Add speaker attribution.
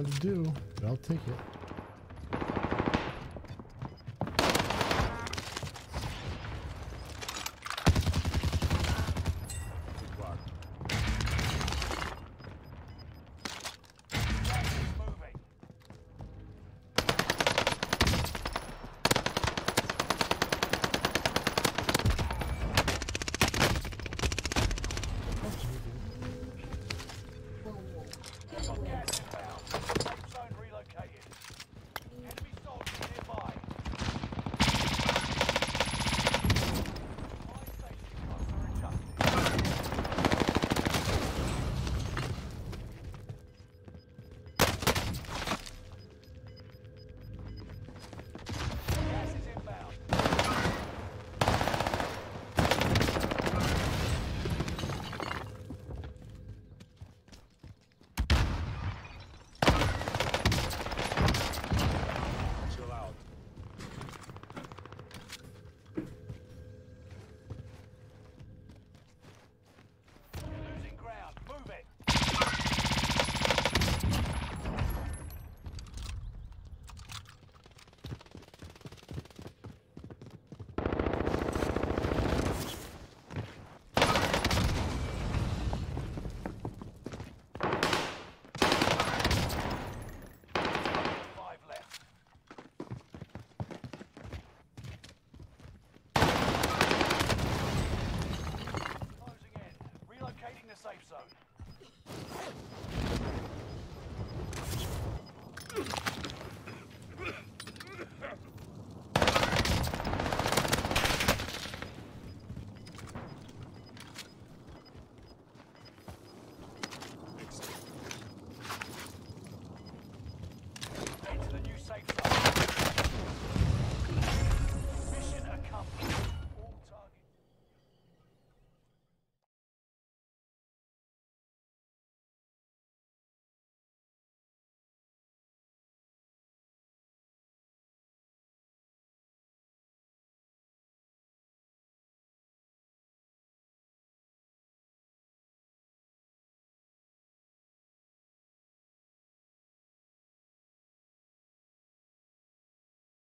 Speaker 1: wanted to do, but I'll take it.